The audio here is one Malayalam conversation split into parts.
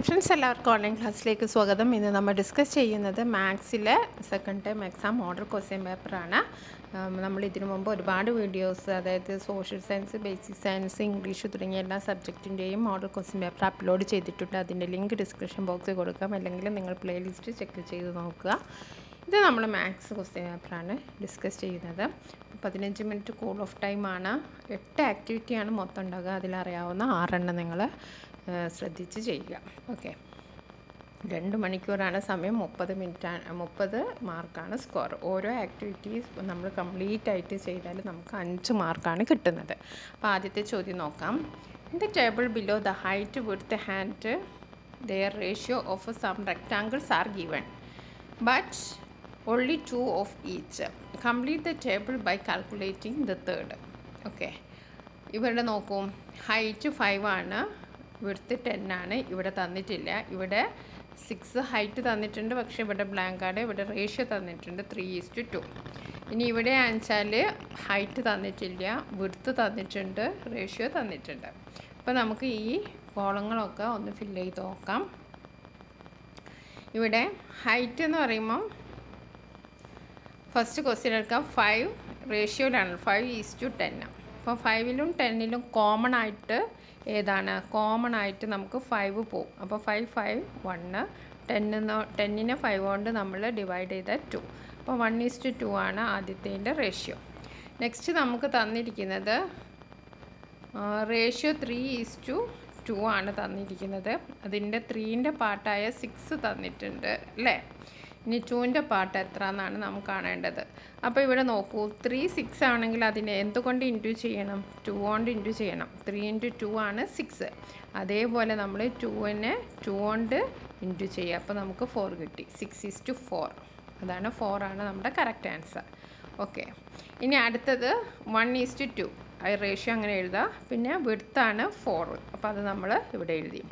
ഹായ് ഫ്രണ്ട്സ് എല്ലാവർക്കും ഓൺലൈൻ ക്ലാസ്സിലേക്ക് സ്വാഗതം. ഇന്ന് നമ്മൾ ഡിസ്കസ് ചെയ്യുന്നത് മാത്സിലെ second time exam model question പേപ്പറാണ് നമ്മൾ ഇതിനു മുമ്പ് ഒരുപാട് വീഡിയോസ് അതായത് social science basic science English തുടങ്ങിയ എല്ലാ സബ്ജക്റ്റിന്റെയും മോഡൽ ക്വസ്റ്റ്യൻ പേപ്പർ അപ്ലോഡ് ചെയ്തിട്ടുണ്ട്. അതിന്റെ ലിങ്ക് ഡിസ്ക്രിപ്ഷൻ ബോക്സിൽ കൊടുക്കാം. അല്ലെങ്കിൽ നിങ്ങൾ പ്ലേലിസ്റ്റ് ചെക്ക് ചെയ്ത് നോക്കുക. ഇത് നമ്മൾ മാത്സ് ക്വസ്റ്റ്യൻ പേപ്പറാണ് ഡിസ്കസ് ചെയ്യുന്നത്. പതിനഞ്ച് മിനിറ്റ് കൂൾ ഓഫ് ടൈമാണ് എട്ട് ആക്ടിവിറ്റിയാണ് മൊത്തം ഉണ്ടാകുക അതിലറിയാവുന്ന ആറെണ്ണം നിങ്ങൾ ശ്രദ്ധിച്ച് ചെയ്യുക. ഓക്കെ. രണ്ട് മണിക്കൂറാണ് സമയം മുപ്പത് മിനിറ്റാണ് മുപ്പത് മാർക്കാണ് സ്കോർ. ഓരോ ആക്ടിവിറ്റീസ് നമ്മൾ കംപ്ലീറ്റ് ആയിട്ട് ചെയ്താൽ നമുക്ക് അഞ്ച് മാർക്കാണ് കിട്ടുന്നത്. അപ്പോൾ ആദ്യത്തെ ചോദ്യം നോക്കാം. In the table below the height width and their ratio of some rectangles are given but only two of each complete the table by calculating the third okay ഇവരുടെ നോക്കൂ. ഹൈറ്റ് ഫൈവ് ആണ്. വിടുത്ത് ടെൻ ആണ്. ഇവിടെ തന്നിട്ടില്ല. ഇവിടെ സിക്സ് ഹൈറ്റ് തന്നിട്ടുണ്ട്. പക്ഷേ ഇവിടെ ബ്ലാങ്ക് ആണ്. ഇവിടെ റേഷ്യോ തന്നിട്ടുണ്ട്. ത്രീ ഈസ്റ്റ് ടു ഇനി ഇവിടെ ആണെച്ചാൽ ഹൈറ്റ് തന്നിട്ടില്ല. വിടുത്ത് തന്നിട്ടുണ്ട്. റേഷ്യോ തന്നിട്ടുണ്ട്. അപ്പോൾ നമുക്ക് ഈ കോളങ്ങളൊക്കെ ഒന്ന് ഫില്ല് ചെയ്ത് നോക്കാം. ഇവിടെ ഹൈറ്റ് എന്ന് പറയുമ്പം ഫസ്റ്റ് ക്വസ്റ്റ്യൻ എടുക്കാം. ഫൈവ് റേഷ്യോയിലാണ് ഫൈവ് ഈസ് ടു ടെൻ അപ്പോൾ ഫൈവിലും ടെന്നിലും കോമൺ ആയിട്ട് ഏതാണ്? കോമൺ ആയിട്ട് നമുക്ക് ഫൈവ് പോവും. അപ്പോൾ ഫൈവ് ഫൈവ് വണ്ണ് ടെന്നിന്ന് ടെന്നിനെ ഫൈവ് കൊണ്ട് നമ്മൾ ഡിവൈഡ് ചെയ്താൽ ടു അപ്പോൾ വൺ ഈസ് ടു ടു ആണ് ആദ്യത്തേന്റെ റേഷ്യോ നെക്സ്റ്റ് നമുക്ക് തന്നിരിക്കുന്നത് ratio three is to two ആണ് തന്നിരിക്കുന്നത്. അതിന്റെ ത്രീന്റെ പാർട്ടായ സിക്സ് തന്നിട്ടുണ്ട് അല്ലേ? ഇനി ടുവിന്റെ പാർട്ട് എത്ര എന്നാണ് നമുക്ക് കാണേണ്ടത്. അപ്പോൾ ഇവിടെ നോക്കൂ ത്രീ സിക്സ് ആണെങ്കിൽ അതിനെ എന്തുകൊണ്ട് ഇന്റു ചെയ്യണം? ടു കൊണ്ട് ഇന്റു ചെയ്യണം. ത്രീ ഇന്റു ടു ആണ് സിക്സ് അതേപോലെ നമ്മൾ ടുവിനെ ടു കൊണ്ട് ഇന്റു ചെയ്യുക. അപ്പോൾ നമുക്ക് ഫോർ കിട്ടി. സിക്സ് ഈസ് ടു ഫോർ അതാണ് ഫോർ ആണ് നമ്മുടെ കറക്റ്റ് ആൻസർ ഓക്കെ ഇനി അടുത്തത് one is to two ratio അങ്ങനെ എഴുതുക പിന്നെ വിടുത്താണ് ഫോർ അപ്പോൾ അത് നമ്മൾ ഇവിടെ എഴുതി.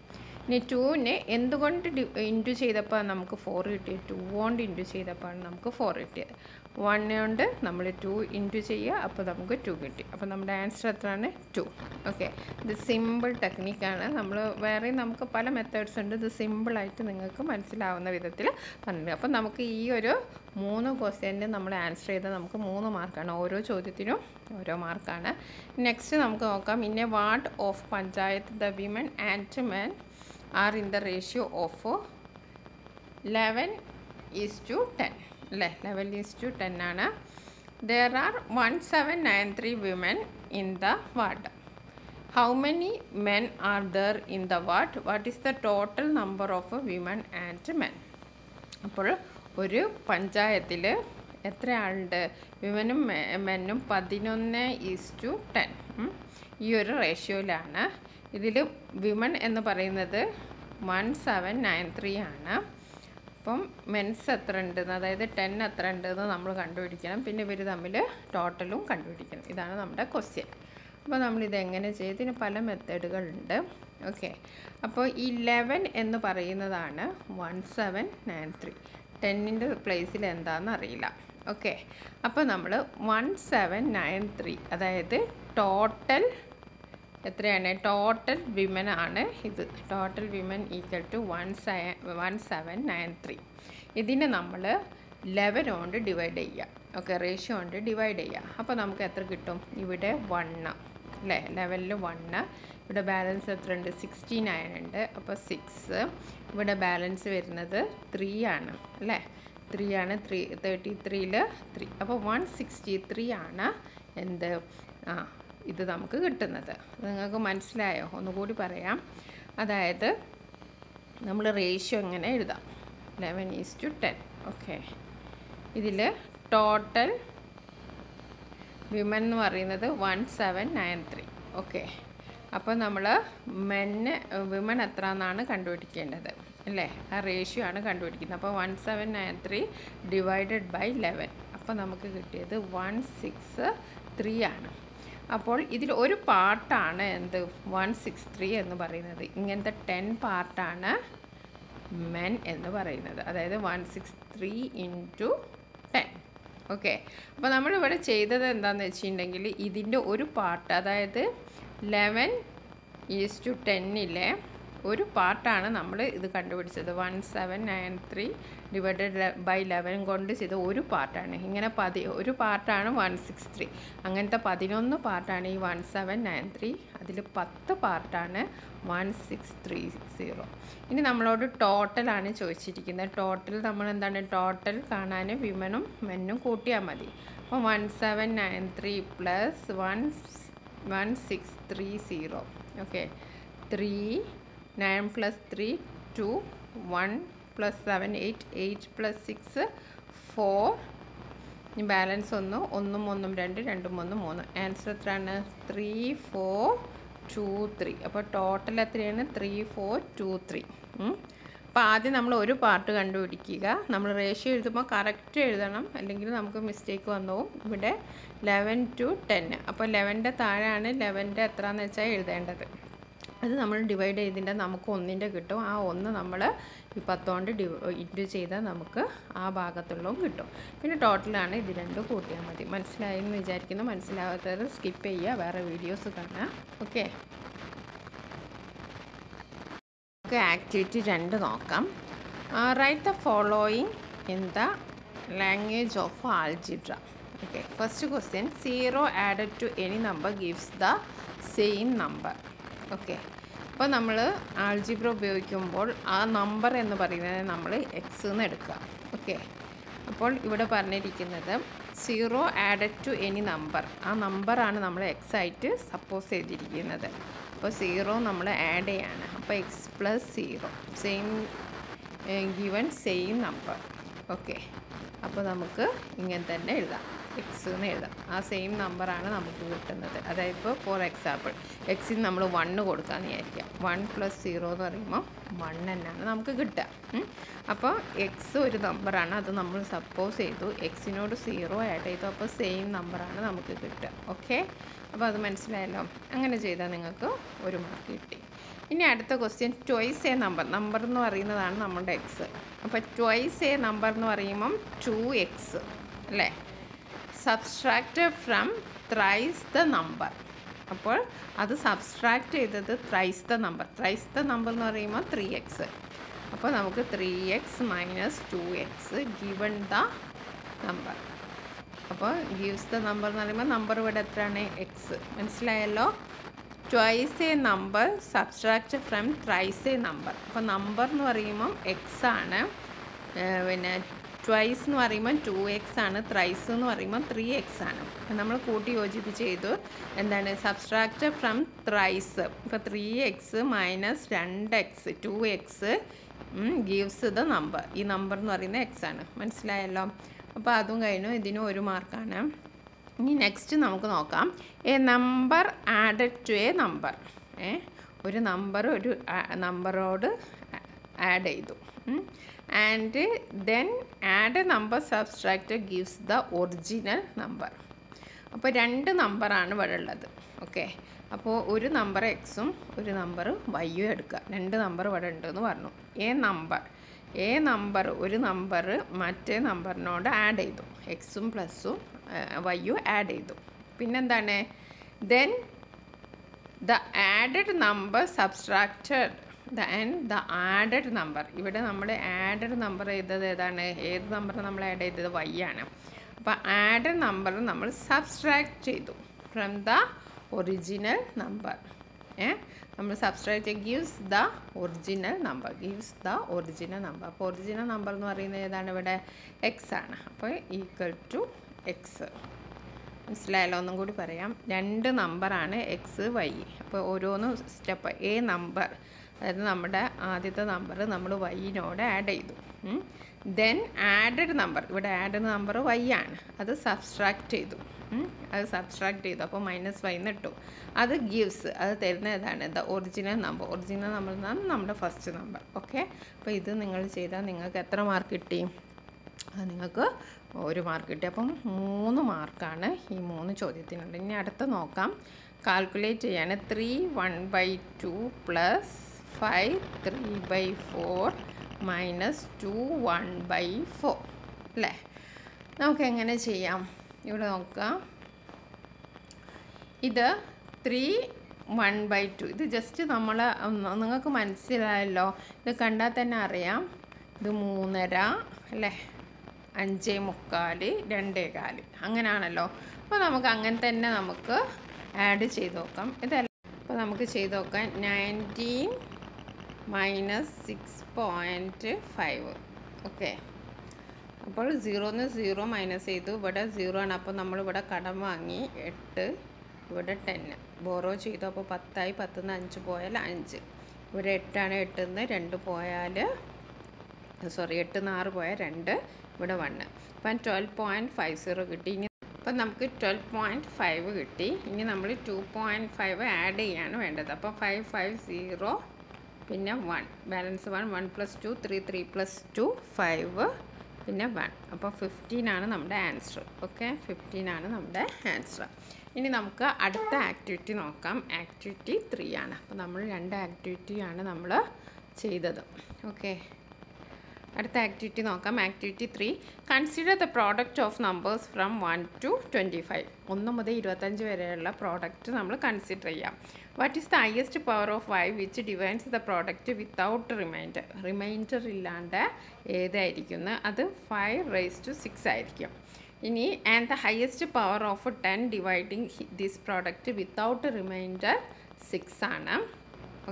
ഇനി ടുവിനെ എന്തുകൊണ്ട് ഇന്റു ചെയ്തപ്പോൾ നമുക്ക് ഫോർ കിട്ടിയത്? ടു കൊണ്ട് ഇന്റു ചെയ്തപ്പോൾ നമുക്ക് ഫോർ കിട്ടിയത്. വൺ കൊണ്ട് നമ്മൾ ടു ഇന്റു ചെയ്യുക അപ്പോൾ നമുക്ക് ടു കിട്ടി. അപ്പോൾ നമ്മുടെ ആൻസർ എത്രയാണ്? ടു ഓക്കെ ഇത് സിമ്പിൾ ടെക്നിക്കാണ് നമ്മൾ വേറെ നമുക്ക് പല മെത്തേഡ്സ് ഉണ്ട്. ഇത് സിമ്പിളായിട്ട് നിങ്ങൾക്ക് മനസ്സിലാവുന്ന വിധത്തിൽ പറഞ്ഞിട്ടുണ്ട് അപ്പോൾ നമുക്ക് ഈ ഒരു മൂന്ന് ക്വസ്റ്റ്യന്റെ നമ്മൾ ആൻസർ ചെയ്താൽ നമുക്ക് മൂന്ന് മാർക്കാണ് ഓരോ ചോദ്യത്തിനും ഓരോ മാർക്കാണ് നെക്സ്റ്റ് നമുക്ക് നോക്കാം. In a ward of panchayat the women and men are in the ratio of eleven is to ten അല്ലേ? ലെവൻ ഈസ് ടു ടെൻ ആണ്. There are one seven nine three women in the ward how many men are there in the ward what is the total number of women and men അപ്പോൾ ഒരു പഞ്ചായത്തിൽ എത്ര ആളുണ്ട് വിമനും മെന്നും പതിനൊന്ന് ഈസ് ടു ടെൻ ഈ ഒരു റേഷ്യോയിലാണ് ഇതിൽ വിമൺ എന്ന് പറയുന്നത് വൺ സെവൻ നയൻ ത്രീ ആണ്. അപ്പം മെൻസ് എത്ര ഉണ്ടെന്ന് അതായത് ടെൻ എത്ര ഉണ്ടെന്ന് നമ്മൾ കണ്ടുപിടിക്കണം. പിന്നെ ഇവർ തമ്മിൽ ടോട്ടലും കണ്ടുപിടിക്കണം. ഇതാണ് നമ്മുടെ ക്വസ്റ്റ്യൻ അപ്പോൾ നമ്മളിത് എങ്ങനെ ചെയ്ത് ഇതിന് പല മെത്തേഡുകളുണ്ട് ഓക്കെ അപ്പോൾ ഈ ലെവൻ എന്ന് പറയുന്നതാണ് വൺ സെവൻ നയൻ ത്രീ ടെന്നിന്റെ പ്ലേസിൽ എന്താണെന്ന് അറിയില്ല. ഓക്കെ അപ്പോൾ നമ്മൾ വൺ സെവൻ നയൻ ത്രീ അതായത് ടോട്ടൽ എത്രയാണ്? ടോട്ടൽ വിമൻ ആണ് ഇത്. Total women equal to one seven one seven nine three ഇതിനെ നമ്മൾ ലെവൻ കൊണ്ട് ഡിവൈഡ് ചെയ്യുക ഓക്കെ റേഷ്യോ കൊണ്ട് ഡിവൈഡ് ചെയ്യുക അപ്പോൾ നമുക്ക് എത്ര കിട്ടും? ഇവിടെ വണ്ണ് അല്ലേ? ലെവലിൽ വണ്ണ് ഇവിടെ ബാലൻസ് എത്ര ഉണ്ട് സിക്സ്റ്റി നയൻ ഉണ്ട്. അപ്പോൾ സിക്സ് ഇവിടെ ബാലൻസ് വരുന്നത് ത്രീ ആണ്. അല്ലേ? ത്രീ ആണ് ത്രീ തേർട്ടി ത്രീയിൽ ത്രീ അപ്പോൾ വൺ സിക്സ്റ്റി ത്രീ ആണ് എന്ത്? ആ ഇത് നമുക്ക് കിട്ടുന്നത്. നിങ്ങൾക്ക് മനസ്സിലായോ? ഒന്നുകൂടി പറയാം. അതായത് നമ്മൾ റേഷ്യോ എങ്ങനെ എഴുതാം? Eleven is to ten okay ഇതിൽ ടോട്ടൽ വിമൻ എന്ന് പറയുന്നത് one seven nine three okay അപ്പോൾ നമ്മൾ മെന്ന് വിമൻ എത്ര എന്നാണ് കണ്ടുപിടിക്കേണ്ടത്. അല്ലേ? ആ റേഷ്യോ ആണ് കണ്ടുപിടിക്കുന്നത്. അപ്പോൾ one seven nine three divided by eleven അപ്പോൾ നമുക്ക് കിട്ടിയത് വൺ സിക്സ് ത്രീ ആണ്. അപ്പോൾ ഇതിൽ ഒരു പാർട്ടാണ് എന്ത്? വൺ സിക്സ് ത്രീ എന്ന് പറയുന്നത്. ഇങ്ങനത്തെ ടെൻ പാർട്ടാണ് മെൻ എന്ന് പറയുന്നത്. അതായത് one six three into ten. Okay. അപ്പോൾ നമ്മളിവിടെ ചെയ്തത് എന്താണെന്ന് വെച്ചിട്ടുണ്ടെങ്കിൽ ഇതിന്റെ ഒരു പാർട്ട് അതായത് ലെവൻ ഈസ് ടു ടെന്നിലെ ഒരു പാർട്ടാണ് നമ്മൾ ഇത് കണ്ടുപിടിച്ചത്. One seven nine three divided by eleven കൊണ്ട് ചെയ്ത ഒരു പാർട്ടാണ് ഇങ്ങനെ പതി ഒരു പാർട്ടാണ് വൺ സിക്സ് ത്രീ അങ്ങനത്തെ പതിനൊന്ന് പാർട്ടാണ് ഈ വൺ സെവൻ നയൻ ത്രീ അതിൽ പത്ത് പാർട്ടാണ് വൺ സിക്സ് ത്രീ സീറോ ഇനി നമ്മളോട് ടോട്ടലാണ് ചോദിച്ചിരിക്കുന്നത്. ടോട്ടൽ നമ്മൾ എന്താണ്? ടോട്ടൽ കാണാൻ വിമനും മെന്നും കൂട്ടിയാൽ മതി. അപ്പോൾ one seven nine three plus one one six three zero okay three nine plus three two one plus seven eight eight plus six four. ഇനി ബാലൻസ് ഒന്ന് ഒന്നും ഒന്നും രണ്ട് രണ്ടും ഒന്ന് മൂന്ന്. ആൻസർ എത്രയാണ്? Three four two three. അപ്പോൾ ടോട്ടൽ എത്രയാണ്? Three four two three. അപ്പോൾ ആദ്യം നമ്മൾ ഒരു പാർട്ട് കണ്ടുപിടിക്കുക. നമ്മൾ റേഷ്യോ എഴുതുമ്പോൾ കറക്റ്റ് എഴുതണം. അല്ലെങ്കിൽ നമുക്ക് മിസ്റ്റേക്ക് വന്നു ഇവിടെ ലെവൻ ടു ടെൻ അപ്പോൾ ലെവന്റെ താഴെയാണ് ലെവന്റെ എത്രയെന്ന് വെച്ചാൽ എഴുതേണ്ടത്. അത് നമ്മൾ ഡിവൈഡ് ചെയ്തിട്ട് നമുക്ക് ഒന്നിന്റെ കിട്ടും. ആ ഒന്ന് നമ്മൾ ഈ പത്തോണ്ട് ഡിവ ഇന്റു ചെയ്താൽ നമുക്ക് ആ ഭാഗത്തുള്ളതും കിട്ടും. പിന്നെ ടോട്ടലാണ് ഇത് രണ്ടും കൂട്ടിയാൽ മതി. മനസ്സിലായി എന്ന് വിചാരിക്കുന്നു. മനസ്സിലാവാത്തത് സ്കിപ്പ് ചെയ്യുക. വേറെ വീഡിയോസ് കാണാം ഓക്കെ നമുക്ക് ആക്ടിവിറ്റി രണ്ട് നോക്കാം. Write the following in the language of algebra okay first question zero added to any number gives the same number okay. അപ്പോൾ നമ്മൾ ആൾജിബ്ര ഉപയോഗിക്കുമ്പോൾ ആ നമ്പർ എന്ന് പറയുന്നത് നമ്മൾ എക്സ് എന്ന് എടുക്കുക. ഓക്കെ. അപ്പോൾ ഇവിടെ പറഞ്ഞിരിക്കുന്നത് zero added to any number ആ നമ്പറാണ് നമ്മൾ എക്സ് ആയിട്ട് സപ്പോസ് ചെയ്തിരിക്കുന്നത്. അപ്പോൾ സീറോ നമ്മൾ ആഡ് ചെയ്യാണ്. അപ്പോൾ x plus zero same given same number okay. അപ്പോൾ നമുക്ക് ഇങ്ങനെ തന്നെ എഴുതാം. എക്സ് എന്ന് എഴുതാം. ആ സെയിം നമ്പറാണ് നമുക്ക് കിട്ടുന്നത്. അതായത് ഇപ്പോൾ ഫോർ എക്സാമ്പിൾ എക്സിന് നമ്മൾ വണ്ണ് കൊടുക്കാമെന്ന് വിചാരിക്കാം. വൺ പ്ലസ് സീറോ എന്ന് പറയുമ്പോൾ വൺ തന്നെയാണ് നമുക്ക് കിട്ടുക. അപ്പോൾ എക്സ് ഒരു നമ്പറാണ് അത് നമ്മൾ സപ്പോസ് ചെയ്തു. എക്സിനോട് സീറോ ആഡ് ചെയ്തു. അപ്പോൾ സെയിം നമ്പറാണ് നമുക്ക് കിട്ടുക. ഓക്കെ അപ്പോൾ അത് മനസ്സിലായല്ലോ? അങ്ങനെ ചെയ്താൽ നിങ്ങൾക്ക് ഒരു മാർക്ക് കിട്ടി. ഇനി അടുത്ത question twice a number number എന്ന് പറയുന്നതാണ് നമ്മുടെ എക്സ് അപ്പോൾ ട്വൈസ് എ നമ്പർ എന്ന് പറയുമ്പം ടു എക്സ് അല്ലേ? Subtracted from thrice the number അപ്പോൾ അത് സബ്സ്ട്രാക്റ്റ് ചെയ്തത് thrice the number thrice the number എന്ന് പറയുമ്പോൾ ത്രീ എക്സ് അപ്പോൾ നമുക്ക് three x minus two x given the number അപ്പോൾ ഗീവ്സ് ദ നമ്പർ എന്ന് പറയുമ്പോൾ നമ്പർ ഇവിടെ എത്രയാണ്? എക്സ് മനസ്സിലായല്ലോ? Twice a number subtract from thrice a number അപ്പോൾ നമ്പർ എന്ന് പറയുമ്പം എക്സ് ആണ്. പിന്നെ ട്വൈസ് എന്ന് പറയുമ്പം ടു എക്സ് ആണ്. ത്രൈസ് എന്ന് പറയുമ്പം ത്രീ എക്സ് ആണ്. നമ്മൾ കൂട്ടി യോജിപ്പിച്ച് ചെയ്തു. എന്താണ്? സബ്സ്ട്രാക്റ്റ് ഫ്രം ത്രൈസ് ഇപ്പോൾ ത്രീ എക്സ് മൈനസ് രണ്ട് x two x gives the number ഈ നമ്പർ എന്ന് പറയുന്നത് എക്സ് ആണ്. മനസ്സിലായല്ലോ? അപ്പോൾ അതും കഴിഞ്ഞു. ഇതിനും ഒരു മാർക്കാണ് ഇനി നെക്സ്റ്റ് നമുക്ക് നോക്കാം. A number added to a number ഏ? ഒരു നമ്പർ ഒരു നമ്പറോട് ആഡ് ചെയ്തു. And then add a number subtract gives the original number അപ്പോൾ രണ്ട് നമ്പറാണ് ഇവിടെ ഉള്ളത് ഓക്കെ അപ്പോൾ ഒരു നമ്പർ എക്സും ഒരു നമ്പർ വൈയും എടുക്കുക. രണ്ട് നമ്പർ ഇവിടെ ഉണ്ടെന്ന് പറഞ്ഞു. എ നമ്പർ എ നമ്പർ ഒരു നമ്പർ മറ്റേ നമ്പറിനോട് ആഡ് ചെയ്തു. എക്സും പ്ലസ്സും വൈയും ആഡ് ചെയ്തു. പിന്നെന്താണ്? Then the added number subtracted the and the added number ഇവിടെ നമ്മൾ ആഡഡ് നമ്പർ ചെയ്തത് ഏതാണ്? ഏത് നമ്പർ നമ്മൾ ആഡ് ചെയ്തത്? വൈ ആണ്. അപ്പോൾ ആഡഡ് നമ്പർ നമ്മൾ സബ്സ്ട്രാക്ട് ചെയ്തു ഫ്രം ദ ഒറിജിനൽ നമ്പർ ഏ? നമ്മൾ subtract gives the original number gives the original number അപ്പോൾ ഒറിജിനൽ നമ്പർ എന്ന് പറയുന്നത് ഏതാണ് ഇവിടെ? എക്സ് ആണ്. അപ്പോൾ ഈക്വൽ ടു എക്സ് മനസ്സിലായല്ലോ? ഒന്നും കൂടി പറയാം. രണ്ട് നമ്പറാണ് എക്സ് വൈ അപ്പോൾ ഓരോന്നും സ്റ്റെപ്പ് എ നമ്പർ അതായത് നമ്മുടെ ആദ്യത്തെ നമ്പർ നമ്മൾ വൈനോട് ആഡ് ചെയ്തു. ദെൻ ആഡഡ് നമ്പർ ഇവിടെ ആഡഡ് നമ്പർ വൈ ആണ്. അത് സബ്സ്ട്രാക്ട് ചെയ്തു. അത് സബ്സ്ട്രാക്ട് ചെയ്തു. അപ്പോൾ മൈനസ് വൈ ഇട്ടു. അത് ഗിവ്സ് അത് തരുന്ന ഏതാണ്? The original number original number എന്നാണ് നമ്മുടെ ഫസ്റ്റ് നമ്പർ ഓക്കെ അപ്പോൾ ഇത് നിങ്ങൾ ചെയ്താൽ നിങ്ങൾക്ക് എത്ര മാർക്ക് കിട്ടി? നിങ്ങൾക്ക് ഒരു മാർക്ക് കിട്ടി. അപ്പം മൂന്ന് മാർക്കാണ് ഈ മൂന്ന് ചോദ്യത്തിനുണ്ട്. ഇനി അടുത്ത നോക്കാം. കാൽക്കുലേറ്റ് ചെയ്യാണ്. Three one by two plus five three by four minus two one by four അല്ലേ? നമുക്ക് എങ്ങനെ ചെയ്യാം? ഇവിടെ നോക്കുക. ഇത് ത്രീ വൺ ബൈ ടു ഇത് ജസ്റ്റ് നമ്മൾ നിങ്ങൾക്ക് മനസ്സിലായല്ലോ. ഇത് കണ്ടാൽ തന്നെ അറിയാം. ഇത് മൂന്നര അല്ലേ? അഞ്ചേ മുക്കാൽ രണ്ടേ കാൽ. അങ്ങനെയാണല്ലോ. അപ്പോൾ നമുക്ക് അങ്ങനെ തന്നെ നമുക്ക് ആഡ് ചെയ്ത് നോക്കാം. ഇതല്ല. അപ്പോൾ നമുക്ക് ചെയ്ത് നോക്കാം. Nineteen minus six point five. Okay. അപ്പോൾ സീറോന്ന് സീറോ മൈനസ് ചെയ്തു. ഇവിടെ സീറോ ആണ്. അപ്പോൾ നമ്മളിവിടെ കടം വാങ്ങി എട്ട് ഇവിടെ ടെന്ന് ബോറോ ചെയ്തു. അപ്പോൾ പത്തായി പത്തുനിന്ന് അഞ്ച് പോയാൽ അഞ്ച്. ഇവിടെ എട്ടാണ് എട്ടിൽ നിന്ന് രണ്ട് പോയാൽ സോറി എട്ട് നിന്ന് ആറ് പോയാൽ രണ്ട് ഇവിടെ വണ്ണ്. അപ്പം ട്വൽവ് പോയിന്റ് ഫൈവ് സീറോ കിട്ടി. ഇനി അപ്പം നമുക്ക് ട്വൽവ് പോയിന്റ് ഫൈവ് കിട്ടി. ഇനി നമ്മൾ ടു പോയിന്റ് ഫൈവ് ആഡ് ചെയ്യാണ് വേണ്ടത്. അപ്പോൾ ഫൈവ് ഫൈവ് സീറോ പിന്നെ one balance one one plus two three three plus two five പിന്നെ വൺ അപ്പോൾ ഫിഫ്റ്റീൻ ആണ് നമ്മുടെ ആൻസർ ഓക്കെ ഫിഫ്റ്റീൻ ആണ് നമ്മുടെ ആൻസർ ഇനി നമുക്ക് അടുത്ത ആക്ടിവിറ്റി നോക്കാം. ആക്ടിവിറ്റി ത്രീ ആണ്. അപ്പോൾ നമ്മൾ രണ്ട് ആക്ടിവിറ്റിയാണ് നമ്മൾ ചെയ്തത്. ഓക്കെ അടുത്ത ആക്ടിവിറ്റി നോക്കാം. Activity three consider the product of numbers from one to twenty five ഒന്ന് മുതൽ ഇരുപത്തഞ്ച് വരെയുള്ള പ്രോഡക്റ്റ് നമ്മൾ കൺസിഡർ ചെയ്യാം. What is the highest power of y which divides the product without remainder remainder ഇല്ലാണ്ട് ഏതായിരിക്കുന്നു? അത് ഫൈവ് റേസ് ടു സിക്സ് ആയിരിക്കും. ഇനി and the highest power of ten dividing this product without remainder six ആണ്.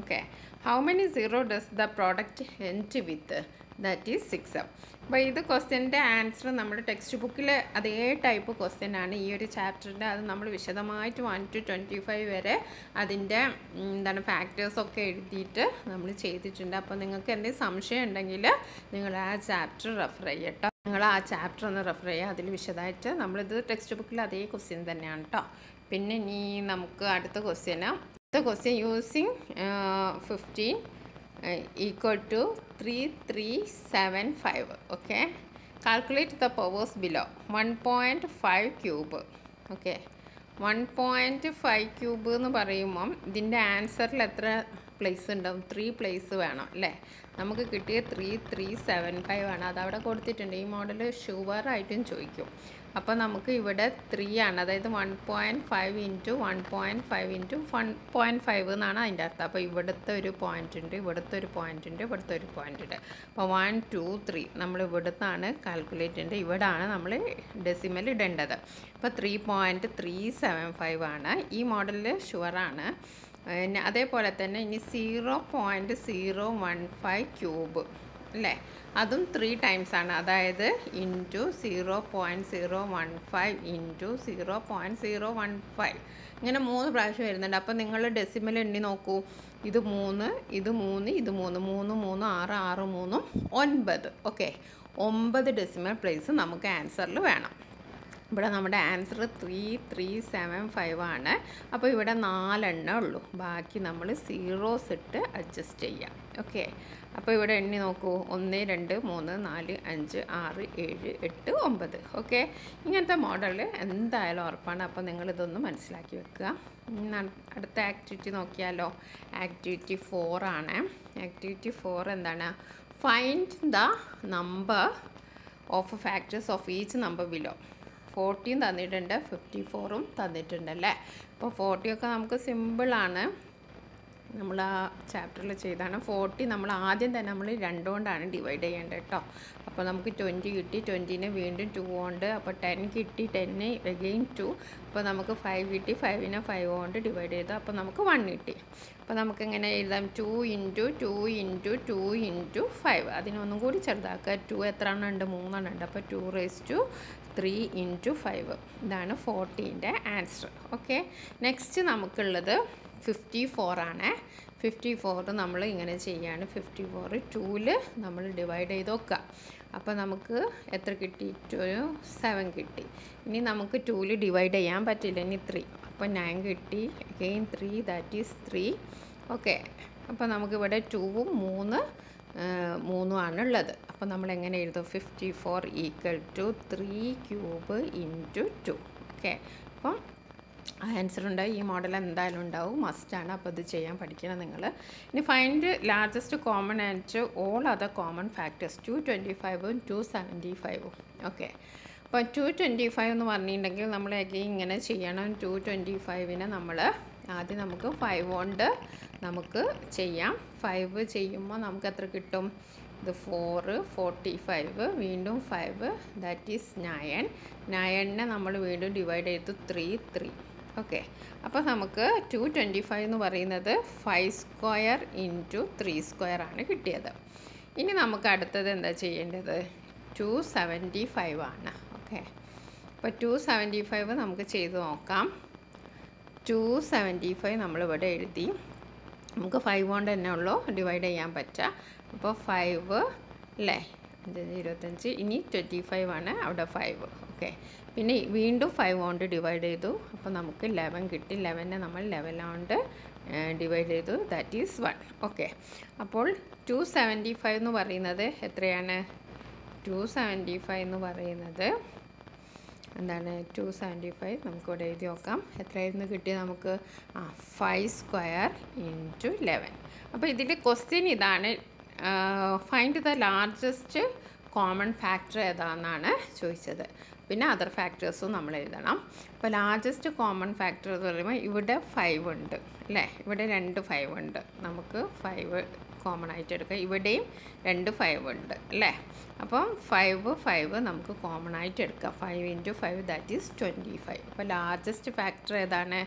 Okay how many zero does the product end with that is six M അപ്പോൾ ഇത് ക്വസ്റ്റ്യന്റെ ആൻസർ നമ്മുടെ ടെക്സ്റ്റ് ബുക്കിൽ അതേ ടൈപ്പ് ക്വസ്റ്റ്യൻ ആണ്. ഈ ഒരു ചാപ്റ്ററിന്റെ അത് നമ്മൾ വിശദമായിട്ട് വൺ ടു ട്വന്റി ഫൈവ് വരെ അതിന്റെ എന്താണ് ഫാക്ടേഴ്സൊക്കെ എഴുതിയിട്ട് നമ്മൾ ചെയ്തിട്ടുണ്ട്. അപ്പോൾ നിങ്ങൾക്ക് എന്തെങ്കിലും സംശയം ഉണ്ടെങ്കിൽ നിങ്ങൾ ആ ചാപ്റ്റർ റെഫർ ചെയ്യട്ടോ. നിങ്ങൾ ആ ചാപ്റ്റർ ഒന്ന് റെഫർ ചെയ്യുക. അതിൽ വിശദമായിട്ട് നമ്മളിത് ടെക്സ്റ്റ് ബുക്കിൽ അതേ ക്വസ്റ്റ്യൻ തന്നെയാണ് കേട്ടോ പിന്നെ ഇനി നമുക്ക് അടുത്ത ക്വസ്റ്റ്യന് അടുത്ത question using fifteen equal to three three seven five okay calculate the powers below one point five cube okay one point five cube എന്ന് പറയുമ്പം ഇതിന്റെ ആൻസറിൽ എത്ര പ്ലേസ് ഉണ്ടാവും. ത്രീ പ്ലേസ് വേണം അല്ലേ? നമുക്ക് കിട്ടിയ ത്രീ ത്രീ സെവൻ ഫൈവ് ആണ്. അതവിടെ കൊടുത്തിട്ടുണ്ട്. ഈ മോഡൽ ഷുവറായിട്ടും ചോദിക്കും. അപ്പോൾ നമുക്ക് ഇവിടെ ത്രീ ആണ്. അതായത് one point five into one point five into one point five എന്നാണ് അതിന്റെ അർത്ഥം. അപ്പോൾ ഇവിടുത്തെ ഒരു പോയിന്റ് ഉണ്ട് ഇവിടുത്തെ ഒരു പോയിന്റ് ഉണ്ട് ഇവിടുത്തെ ഒരു പോയിന്റ് ഉണ്ട്. അപ്പോൾ വൺ ടു ത്രീ നമ്മൾ ഇവിടുത്താണ് കാൽക്കുലേറ്റ് ചെയ്യേണ്ടത്. ഇവിടാണ് നമ്മൾ ഡെസിമൽ ഇടേണ്ടത്. അപ്പോൾ three point three seven five ആണ്. ഈ മോഡലിൽ ഷുവറാണ് പിന്നെ അതേപോലെ തന്നെ ഇനി zero point zero one five cube അല്ലേ? അതും ത്രീ ടൈംസ് ആണ്. അതായത് into zero point zero one five into zero point zero one five ഇങ്ങനെ മൂന്ന് പ്രാവശ്യം വരുന്നുണ്ട്. അപ്പോൾ നിങ്ങൾ ഡെസിമൽ എണ്ണി നോക്കൂ. ഇത് മൂന്ന് ഇത് മൂന്ന് ഇത് മൂന്ന്. മൂന്ന് മൂന്ന് ആറ് ആറ് മൂന്നും ഒൻപത്. ഓക്കെ ഒമ്പത് ഡെസിമൽ പ്ലേസ് നമുക്ക് ആൻസറിൽ വേണം. ഇവിടെ നമ്മുടെ answer three three seven five ആണ്. അപ്പോൾ ഇവിടെ നാലെണ്ണേ ഉള്ളൂ. ബാക്കി നമ്മൾ സീറോസ് ഇട്ട് അഡ്ജസ്റ്റ് ചെയ്യാം. ഓക്കെ അപ്പോൾ ഇവിടെ എണ്ണി നോക്കൂ. ഒന്ന് രണ്ട് മൂന്ന് നാല് അഞ്ച് ആറ് ഏഴ് എട്ട് ഒമ്പത്. ഓക്കെ ഇങ്ങനത്തെ മോഡൽ എന്തായാലും ഉറപ്പാണ്. അപ്പോൾ നിങ്ങളിതൊന്ന് മനസ്സിലാക്കി വെക്കുക. അടുത്ത ആക്ടിവിറ്റി നോക്കിയാലോ? ആക്ടിവിറ്റി ഫോർ ആണ്. ആക്ടിവിറ്റി ഫോർ എന്താണ്? Find the number of factors of each number below fourteen തന്നിട്ടുണ്ട് ഫിഫ്റ്റി ഫോറും തന്നിട്ടുണ്ടല്ലേ? അപ്പോൾ ഫോർട്ടിയൊക്കെ നമുക്ക് സിമ്പിളാണ് നമ്മൾ ആ ചാപ്റ്ററിൽ ചെയ്താണ് ഫോർട്ടി നമ്മൾ ആദ്യം തന്നെ നമ്മൾ രണ്ട് കൊണ്ടാണ് ഡിവൈഡ് ചെയ്യേണ്ടത് കേട്ടോ. അപ്പോൾ നമുക്ക് ട്വന്റി കിട്ടി ട്വന്റിന് വീണ്ടും ടു കൊണ്ട് അപ്പോൾ ടെൻ കിട്ടി ടെന്ന് എഗെയിൻ ടു. അപ്പോൾ നമുക്ക് ഫൈവ് കിട്ടി ഫൈവിനെ ഫൈവ് കൊണ്ട് ഡിവൈഡ് ചെയ്തു. അപ്പോൾ നമുക്ക് വൺ കിട്ടി. അപ്പോൾ നമുക്ക് എങ്ങനെ എഴുതാം? Two into two into two into five. അതിനൊന്നും കൂടി ചെറുതാക്കുക. ടു എത്ര എണ്ണം ഉണ്ട്? മൂന്നെണ്ണം ഉണ്ട്. അപ്പോൾ two raise to three into five ഇതാണ് ഫോർട്ടീന്റെ ആൻസർ ഓക്കെ നെക്സ്റ്റ് നമുക്കുള്ളത് ഫിഫ്റ്റി ഫോറാണ് ഫിഫ്റ്റി ഫോർ നമ്മൾ ഇങ്ങനെ ചെയ്യാണ്. ഫിഫ്റ്റി ഫോർ ടൂവിൽ നമ്മൾ ഡിവൈഡ് ചെയ്ത് നോക്കുക അപ്പോൾ നമുക്ക് എത്ര കിട്ടി? ടു സെവൻ കിട്ടി. ഇനി നമുക്ക് ടൂവിൽ ഡിവൈഡ് ചെയ്യാൻ പറ്റില്ല. ഇനി ത്രീ അപ്പോൾ നയൻ കിട്ടി. Again three that is three okay അപ്പോൾ നമുക്കിവിടെ ടൂവും മൂന്ന് മൂന്നുമാണുള്ളത് അപ്പോൾ നമ്മൾ എങ്ങനെ എഴുതും? Fifty four equal to three cube into two okay അപ്പം ആൻസർ ഉണ്ടാവും ഈ മോഡൽ എന്തായാലും ഉണ്ടാവും. മസ്റ്റാണ് അപ്പോൾ ഇത് ചെയ്യാൻ പഠിക്കണം നിങ്ങൾ ഇനി find largest common and all other common factors two twenty ഫൈവും ടു സെവന്റി ഫൈവും ഓക്കെ അപ്പോൾ ടു ട്വന്റി ഫൈവ് എന്ന് പറഞ്ഞിട്ടുണ്ടെങ്കിൽ നമ്മൾ അഗെയിൻ ഇങ്ങനെ ചെയ്യണം. ടു ട്വന്റി ഫൈവിനെ നമ്മൾ ആദ്യം നമുക്ക് ഫൈവ് കൊണ്ട് നമുക്ക് ചെയ്യാം. ഫൈവ് ചെയ്യുമ്പോൾ നമുക്ക് എത്ര കിട്ടും? ഇത് ഫോറ് ഫോർട്ടി ഫൈവ് വീണ്ടും ഫൈവ് ദാറ്റ് ഈസ് നയൻ നയനെ നമ്മൾ വീണ്ടും ഡിവൈഡ് ചെയ്ത് ത്രീ ത്രീ ഓക്കെ അപ്പോൾ നമുക്ക് ടു ട്വന്റി ഫൈവ് എന്ന് പറയുന്നത് five square into three square ആണ് കിട്ടിയത്. ഇനി നമുക്ക് അടുത്തത് എന്താ ചെയ്യേണ്ടത്? ടു സെവന്റി ഫൈവ് ആണ്. ഓക്കെ അപ്പോൾ ടു സെവന്റി ഫൈവ് നമുക്ക് ചെയ്ത് നോക്കാം. ടു സെവന്റി ഫൈവ് നമ്മളിവിടെ എഴുതി. നമുക്ക് ഫൈവ് കൊണ്ട് തന്നെ ഉള്ളൂ. ഡിവൈഡ് ചെയ്യാൻ പറ്റുക അപ്പോൾ ഫൈവ് അല്ലേ അഞ്ചഞ്ച് ഇരുപത്തഞ്ച്. ഇനി ട്വന്റി ഫൈവ് ആണ്. അവിടെ ഫൈവ് ഓക്കെ പിന്നെ വീണ്ടും ഫൈവ് കൊണ്ട് ഡിവൈഡ് ചെയ്തു. അപ്പോൾ നമുക്ക് ലെവൻ കിട്ടി. ലെവനെ നമ്മൾ ലെവൻ കൊണ്ട് ഡിവൈഡ് ചെയ്തു. ദാറ്റ് ഈസ് വൺ ഓക്കെ അപ്പോൾ ടു സെവന്റി ഫൈവ് എന്ന് പറയുന്നത് എത്രയാണ്? ടു സെവന്റി ഫൈവ് എന്ന് പറയുന്നത് എന്താണ്? ടു സെവന്റി ഫൈവ് നമുക്കിവിടെ എഴുതി നോക്കാം. എത്രയായിരുന്നു കിട്ടിയത് നമുക്ക്? ആ ഫൈവ് സ്ക്വയർ ഇന്റു ലെവൻ അപ്പോൾ ഇതിന്റെ ക്വസ്റ്റ്യൻ ഇതാണ്. Find the largest common factor ഏതാണെന്നാണ് ചോദിച്ചത്. പിന്നെ അതർ ഫാക്ടേഴ്സും നമ്മൾ എഴുതണം. അപ്പോൾ ലാർജസ്റ്റ് കോമൺ ഫാക്ടർ എന്ന് പറയുമ്പോൾ ഇവിടെ ഫൈവ് ഉണ്ട് അല്ലേ? ഇവിടെ രണ്ട് ഫൈവ് ഉണ്ട്. നമുക്ക് ഫൈവ് കോമൺ ആയിട്ട് എടുക്കുക ഇവിടെയും രണ്ട് ഫൈവ് ഉണ്ട് അല്ലേ? അപ്പം ഫൈവ് ഫൈവ് നമുക്ക് കോമൺ ആയിട്ട് എടുക്കാം. Five into five that is twenty five അപ്പോൾ ലാർജസ്റ്റ് ഫാക്ടർ ഏതാണ്?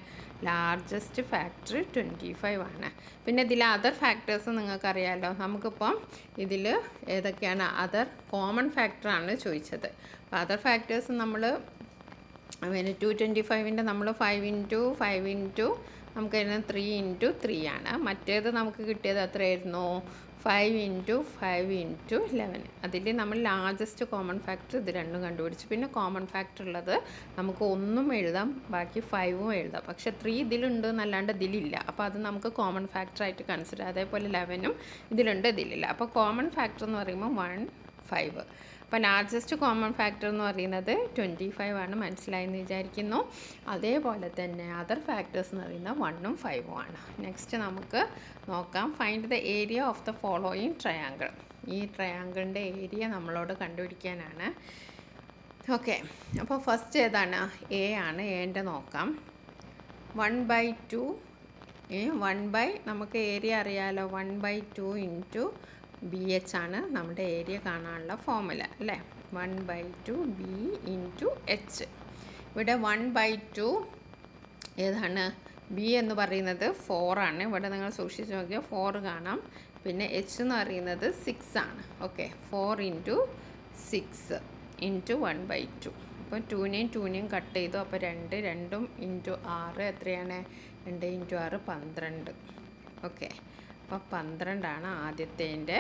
ലാർജസ്റ്റ് ഫാക്ടർ ട്വന്റി ഫൈവ് ആണ്. പിന്നെ ഇതിൽ അതർ ഫാക്ടേഴ്സ് നിങ്ങൾക്കറിയാമല്ലോ നമുക്കിപ്പം ഇതിൽ ഏതൊക്കെയാണ്? അതർ കോമൺ ഫാക്ടറാണ് ചോദിച്ചത്. അപ്പോൾ അതർ ഫാക്ടേഴ്സ് നമ്മൾ പിന്നെ ടു ട്വന്റി ഫൈവിന്റെ നമ്മൾ ഫൈവ് ഇന്റു ഫൈവ് ഇന്റു നമുക്ക് അതിന് ത്രീ ഇന്റു ത്രീ ആണ്. മറ്റേത് നമുക്ക് കിട്ടിയത് എത്രയായിരുന്നു? Five into five into eleven അതിൽ നമ്മൾ ലാർജസ്റ്റ് കോമൺ ഫാക്ടർ ഇത് രണ്ടും കണ്ടുപിടിച്ചു. പിന്നെ കോമൺ ഫാക്ടർ ഉള്ളത് നമുക്ക് ഒന്നും എഴുതാം ബാക്കി ഫൈവും എഴുതാം. പക്ഷേ ത്രീ ഇതിലുണ്ട് എന്നല്ലാണ്ട് ഇതിലില്ല. അപ്പോൾ അത് നമുക്ക് കോമൺ ഫാക്ടർ ആയിട്ട് കൺസിഡർ അതേപോലെ ലെവനും ഇതിലുണ്ട് ഇതിലില്ല. അപ്പോൾ കോമൺ ഫാക്ടർ എന്ന് പറയുമ്പോൾ വൺ ഫൈവ് അപ്പോൾ ലാർജസ്റ്റ് കോമൺ ഫാക്ടർ എന്ന് പറയുന്നത് ട്വന്റി ഫൈവ് ആണ് മനസ്സിലായെന്ന് വിചാരിക്കുന്നു. അതേപോലെ തന്നെ അതർ ഫാക്ടേഴ്സ് എന്ന് പറയുന്നത് വണ്ണും ഫൈവും ആണ്. നെക്സ്റ്റ് നമുക്ക് നോക്കാം. Find the area of the following triangle ഈ ട്രയാങ്കിളിന്റെ ഏരിയ നമ്മളോട് കണ്ടുപിടിക്കാനാണ്. ഓക്കെ അപ്പോൾ ഫസ്റ്റ് ഏതാണ്? എ ആണ്. എന്റെ നോക്കാം. One by two one by നമുക്ക് ഏരിയ അറിയാലോ. One by two into b h ആണ് നമ്മുടെ ഏരിയ കാണാനുള്ള ഫോമുല അല്ലേ? One by two b into h ഇവിടെ വൺ ബൈ ടു ഏതാണ്? ബി എന്ന് പറയുന്നത് ഫോറാണ് ഇവിടെ നിങ്ങൾ സൂക്ഷിച്ച് നോക്കിയാൽ ഫോർ കാണാം. പിന്നെ എച്ച് എന്ന് പറയുന്നത് സിക്സ് ആണ്. Okay four into six into one by two അപ്പോൾ ടൂനെയും ടൂനെയും കട്ട് ചെയ്തു. അപ്പോൾ രണ്ട് രണ്ടും ഇന്റു ആറ് എത്രയാണ്? രണ്ട് ഇന്റു ആറ് പന്ത്രണ്ട്. ഓക്കെ അപ്പോൾ പന്ത്രണ്ടാണ് ആദ്യത്തേന്റെ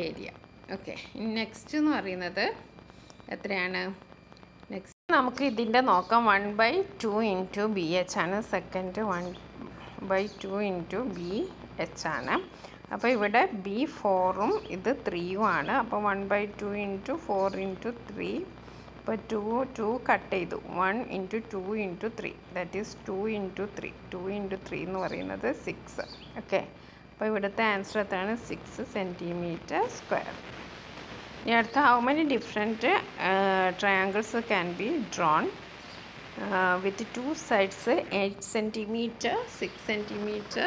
ഏരിയ. ഓക്കെ നെക്സ്റ്റ് എന്ന് പറയുന്നത് എത്രയാണ്? നെക്സ്റ്റ് നമുക്ക് ഇതിന്റെ നോക്കാം. One by two into b h ആണ്. Second one by two into b h ആണ്. അപ്പോൾ ഇവിടെ ബി ഫോറും ഇത് ത്രീയും ആണ്. അപ്പോൾ one by two into four into three ഇപ്പോൾ ടു ടു കട്ട് ചെയ്തു. One into two into three that is two into three two into three എന്ന് പറയുന്നത് സിക്സ് ഓക്കെ അപ്പോൾ ഇവിടുത്തെ ആൻസർ എത്രയാണ്? സിക്സ് സെന്റിമീറ്റർ സ്ക്വയർ ഇനി അടുത്ത how many different triangles can be drawn with two sides eight centimetre six centimetre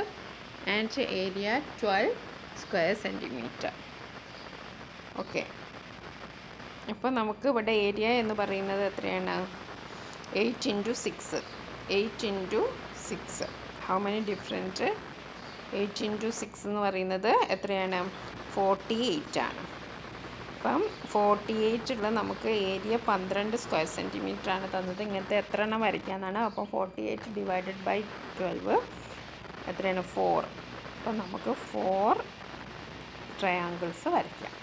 and area twelve square centimetre okay അപ്പോൾ നമുക്ക് ഇവിടെ ഏരിയ എന്ന് പറയുന്നത് എത്രയാണ്? Eight into six eight into six how many different eight into six എന്ന് പറയുന്നത് എത്രയാണ്? ഫോർട്ടി എയ്റ്റ് ആണ്. അപ്പം ഫോർട്ടി എയ്റ്റുള്ള നമുക്ക് ഏരിയ പന്ത്രണ്ട് സ്ക്വയർ സെന്റിമീറ്റർ ആണ് തന്നത്. ഇങ്ങനത്തെ എത്ര എണ്ണം വരയ്ക്കാമെന്നാണ് അപ്പോൾ forty eight divided by twelve എത്രയാണ്? ഫോർ അപ്പം നമുക്ക് ഫോർ ട്രയാങ്കിൾസ് വരയ്ക്കാം.